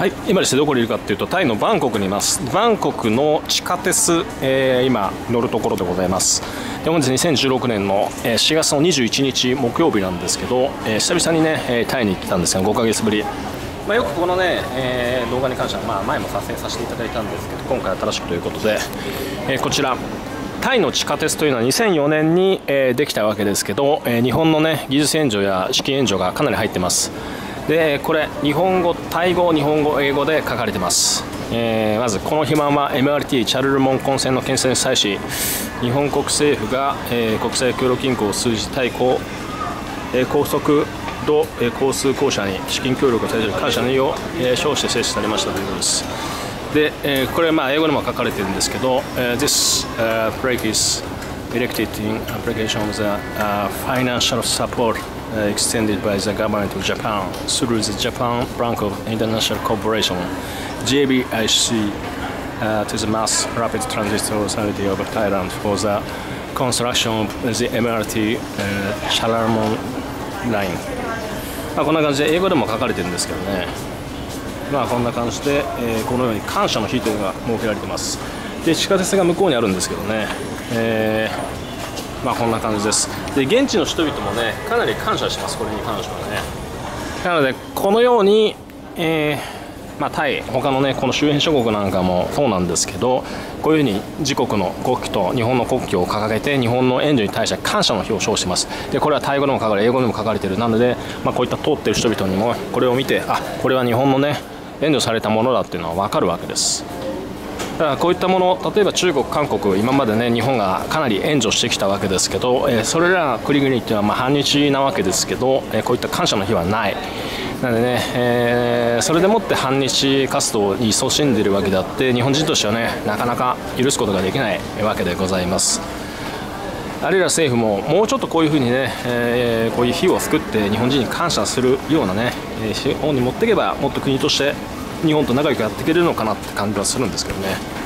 はい、今ですねどこにいるかというとタイのバンコクにいます。バンコクの地下鉄、えー、今乗るところでございます。で本日2016年の4月の21日木曜日なんですけど、えー、久々にねタイに来たんですが5ヶ月ぶり。まあ、よくこのね、えー、動画に関しては、まあ、前も撮影させていただいたんですけど今回新しくということで、え、こちらタイの地下鉄というのは2004年に、え、できたわけですけど、え、日本のね技術援助や資金援助がかなり入ってます。でこれ日本語タイ語日本語英語で書かれてます、えー、まずこの肥満は MRT チャルルモン混戦の建設に際し日本国政府が、えー、国際協力銀行を通じ対抗、えー、高速度、えー、交通公社に資金協力を対する感謝の意を、えー、称して制止されましたということです。で、えー、これまあ英語でも書かれてるんですけど、uh, This、uh, break is elected in application of the、uh, financial support extended by the government of Japan through the Japan branch of International Corporation JBIC uh, to the Mass Rapid Transit Authority of Thailand for the construction of the MRT、uh, Chalarmon Line まあこんな感じで英語でも書かれてるんですけどねまあこんな感じで、えー、このように感謝の日というのが設けられてますで地下鉄が向こうにあるんですけどね、えーまあこんな感じです。で現地の人々もねかなり感謝しますこれに関してはね。なのでこのように、えー、まあ、タイ他のねこの周辺諸国なんかもそうなんですけどこういうふうに自国の国旗と日本の国旗を掲げて日本の援助に対して感謝の表彰をしてます。でこれはタイ語でも書かれ英語でも書かれてる。なので、まあ、こういった通ってる人々にもこれを見てあこれは日本のね援助されたものだっていうのは分かるわけです。からこういったもの例えば中国、韓国今までね日本がかなり援助してきたわけですけど、え、それら国々っていうのはま反日なわけですけど、え、こういった感謝の日はない。なのでね、えー、それでもって反日活動に勤しんでいるわけであって日本人としてはねなかなか許すことができないわけでございます。あるいは政府ももうちょっとこういうふうにね、えー、こういう日を作って日本人に感謝するようなね、えー、方に持っていけばもっと国として日本と仲良くやっていけるのかなって感じはするんですけどね。